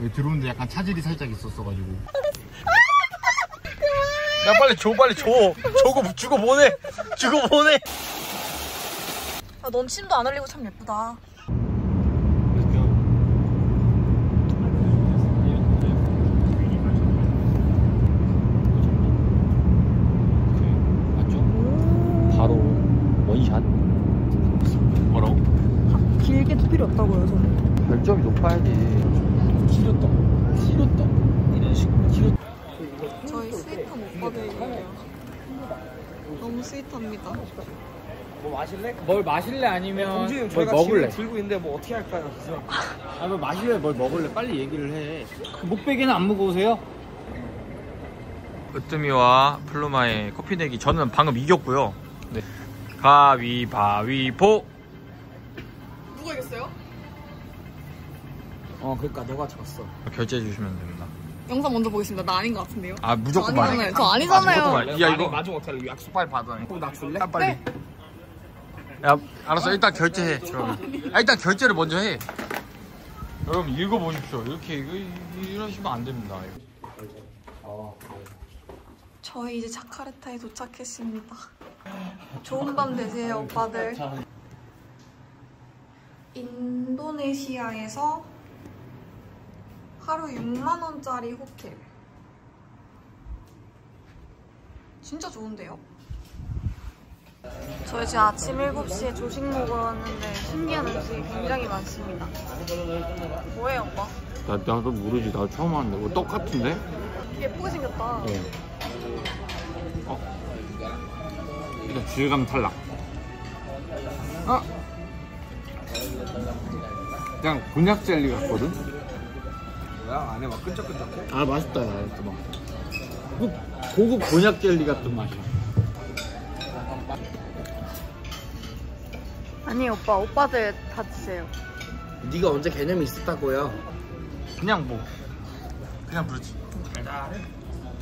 여기 들어오는데 약간 차질이 살짝 있었어가지고 야 빨리 줘 빨리 줘 저거 주고 보내 주고 보내 아, 넌 침도 안 흘리고 참 예쁘다. 맞죠? 바로 원샷 뭐라고? 길게도 필요 없다고요, 저는. 별점이 높아야지 길었다 길었다 이런 식으로 길었다 저희 스윗한 오빠들이에요. 너무 스윗합니다. 뭐 마실래? 뭘 마실래 아니면 공주님 뭘 저희가 먹을래? 짐을 들고 있는데 뭐 어떻게 할까요? 그래서 아, 뭐 마실래 뭘 먹을래? 빨리 얘기를 해. 그 목베개는 안 무거우세요? 으뜸이와 플루마의 커피 내기 저는 방금 이겼고요 네. 가위바위보 누가 이겼어요? 어 그러니까 너가 졌어. 결제해 주시면 됩니다 영상 먼저 보겠습니다. 나 아닌 것 같은데요? 아 무조건 저말 아니잖아요. 저 아니잖아요. 말. 야 이거 마중 어떻게 할래? 약속 빨리 받아 나 줄래? 야 빨리 야 알았어 일단 결제해 그럼 아, 일단 결제를 먼저 해 여러분 읽어보십시오 이렇게 이거, 이러시면 안 됩니다 저희 이제 자카르타에 도착했습니다. 좋은 밤 되세요, 오빠들. 인도네시아에서 하루 6만 원짜리 호텔. 진짜 좋은데요? 저희 지금 아침 7시에 조식 먹으러 왔는데 신기한 음식이 굉장히 많습니다. 뭐예요, 오빠? 나, 나도 모르지 나 처음 왔는데 뭐 똑같은데? 예쁘게 생겼다. 일단 질감 탈락 아! 그냥 곤약 젤리 같거든? 뭐야? 안에 막 끈적끈적해? 아 맛있다 야 이렇게 막 고- 고급 곤약 젤리 같은 맛이야 아니, 오빠, 오빠들 다 드세요. 네가 언제 개념이 있었다고요? 그냥 뭐 그냥 그렇지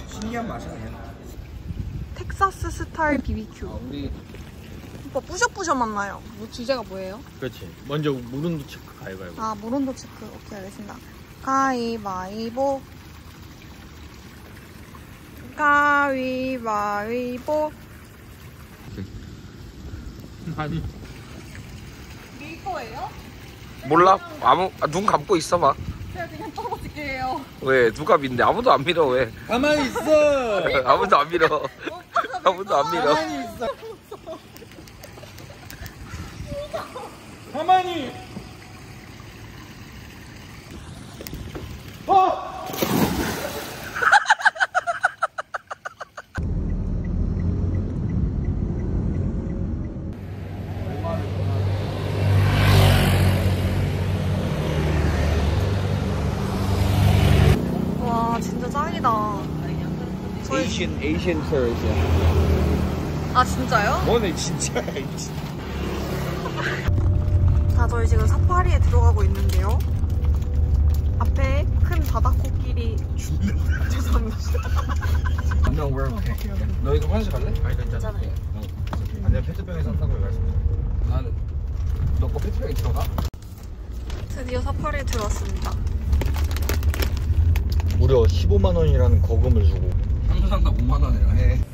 신기한 맛이네. 텍사스 스타일 BBQ. 우리 오빠 뿌셔뿌셔 만나요. 뭐 주제가 뭐예요? 그렇지 먼저 무른도 체크 가위바위보 아 무론도 체크. 오케이 알겠습니다. 가위바위보. 가위바위보. 아니 밀 거예요? 몰라 아무 아, 눈 감고 있어봐. 제가 그냥 떨어질게요. 왜 누가 믿는데 아무도 안 믿어 왜? 가만히 있어 아무도 안 믿어. 아무도 안 믿어. 가만히 있어 가만히 와 진짜 짱이다. 저희 에이션 에이션 페어이야. 아 진짜요? 뭐네 진짜. 자 저희 지금 사파리에 들어가고 있는데요. 앞에 큰 바다 코끼리. 죄송합니다. No, we're okay. 너 이거 화장실 갈래? 아니 괜찮아 아, 내가 페트병에 산다고 말씀드렸어 나는 너거 페트병에 들어가? 드디어 사파리에 들어왔습니다. 무려 15만 원이라는 거금을 주고 항상 5만 원이라 해.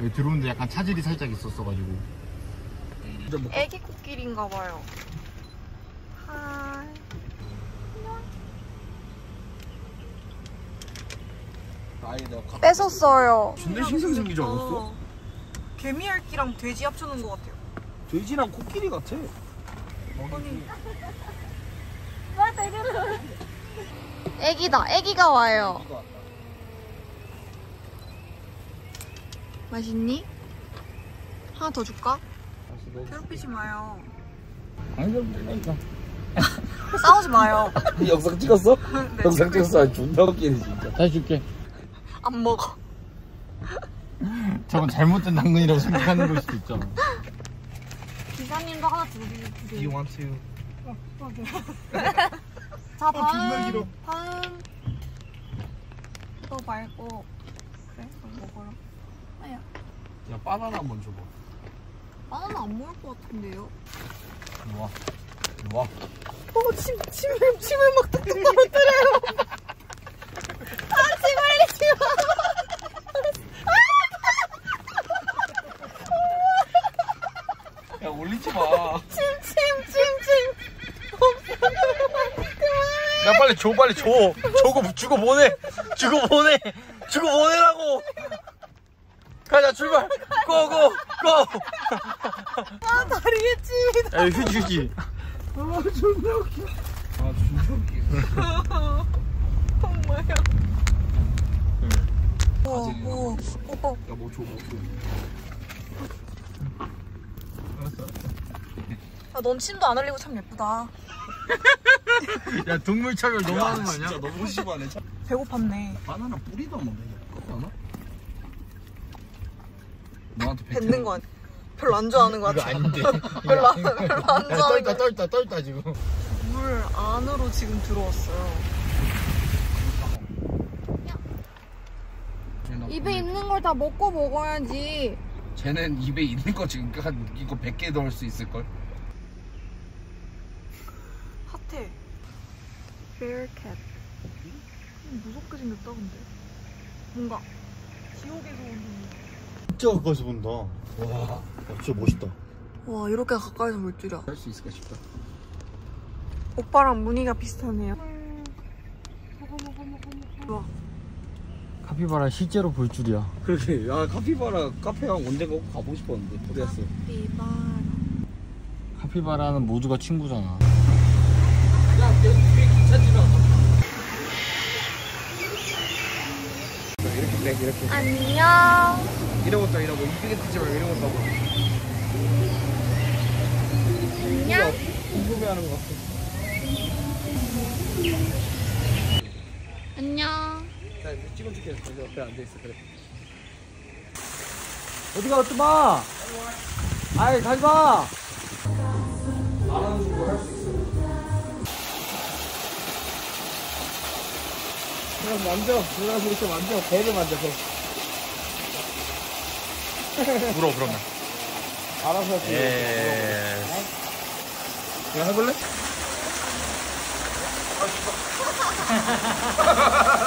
여기 들어오는데 약간 차질이 살짝 있었어가지고 애기 코끼리인가 봐요. 하이. 아이 너 가. 뺏었어요. 존나 신선 생기지 않았어? 어. 개미핥기랑 돼지 합쳐놓은 것 같아요. 돼지랑 코끼리 같아. 애기다. 애기가 와요. 맛있니? 하나 더 줄까? 괴롭히지 마요. 아니 그러니까 싸우지 마요. 영상 찍었어? 네, 영상 찍었어. 아, 존나 웃기네 진짜. 다시 줄게 안 먹어. 저건 잘못된 당근이라고 생각하는 걸 수도 있잖아 기사님도 하나 주세요. Want to? 자 다음 존나 길어. 다음 또 말고 그래 그럼 먹어요. 아야 야 바나나 한번 줘봐 바나나 안 먹을 것 같은데요? 좋아 와. 어, 침, 침을, 침을 막 뚝뚝 떨어뜨려요. 아. 야 올리지 마. 침, 침, 침, 침. 야 빨리 줘 빨리 줘 저거 주고 보내 주고 보내 주고 보내라고 가자 출발 고고 고! 아, 다리에 침. 야 휴지 휴지 아 존나 웃겨. 정말요. 오, 오, 오. 야뭐 줘, 뭐 줘. 아, 넌 침도 안 흘리고 참 예쁘다. 야 동물 차별 너무 하는 거 아니야? 진짜 너무 심하네. 참. 배고팠네. 바나나 뿌리도 없는데. 바나나? 너한테 뱉는 거 아니야? 별로 안 좋아하는 거 같아. 아닌데 별로 안, 별로 안 좋아하는 거 떨다 떨다 떨다 지금 물 안으로 지금 들어왔어요. 입에 있는 걸 다 먹고 먹어야지. 쟤는 입에 있는 거 지금 한 이거 100개 넣을 수 있을 걸. 핫해. 베어캣. 무섭게 생겼다 근데. 뭔가 지옥에서 온 진짜 가까이서 본다. 와, 진짜 멋있다. 와 이렇게 가까이서 볼 줄이야. 할 수 있을까 싶다. 오빠랑 무늬가 비슷하네요. 와 카피바라 실제로 볼 줄이야 그러게. 야 카피바라 카페랑 언젠가 꼭 가보고 싶었는데 어디 갔어? 비바. 카피바라는 모두가 친구잖아 이렇게 그래 이렇게. 안녕. 이런 것도 이러고 이쁘게 뜨지 말고 이런 것도 하고. 안녕. 궁금해하는 거 같아. 안녕. 자 이제 찍어줄게. 여기 옆에 앉아 있어 그래. 어디가, 어디 마! 아이, 가지 마! 그냥 만져. 누나 그렇게 만져. 배를 만져 배. 물어 그러면 알아서 할게. 예 그냥 해볼래?